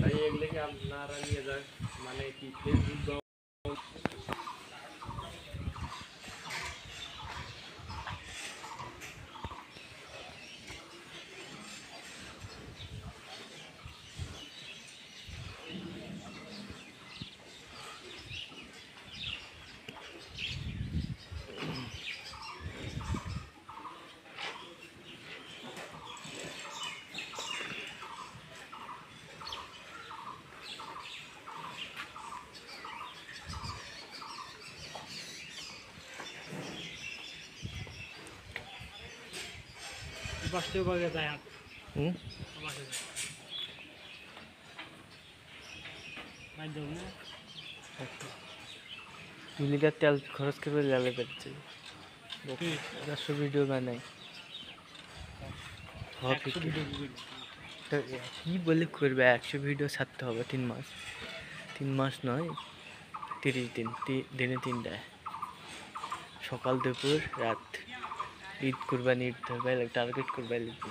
তাই এগুলো কি আপনারা নিয়ে যান। মানে কি ফেসবুক দু লিটার তেল খরচ করে লালে পেরেছে চারশো ভিডিও বানাই। একশো কি বলে করবে? একশো ভিডিও ছাড়তে হবে তিন মাস। তিন মাস নয় তিরিশ দিন দিনে তিনটায়। সকাল দুপুর রাত। ঈদ কুরবানি ঈদ ধরবে টার্গেট করবাই লিখবে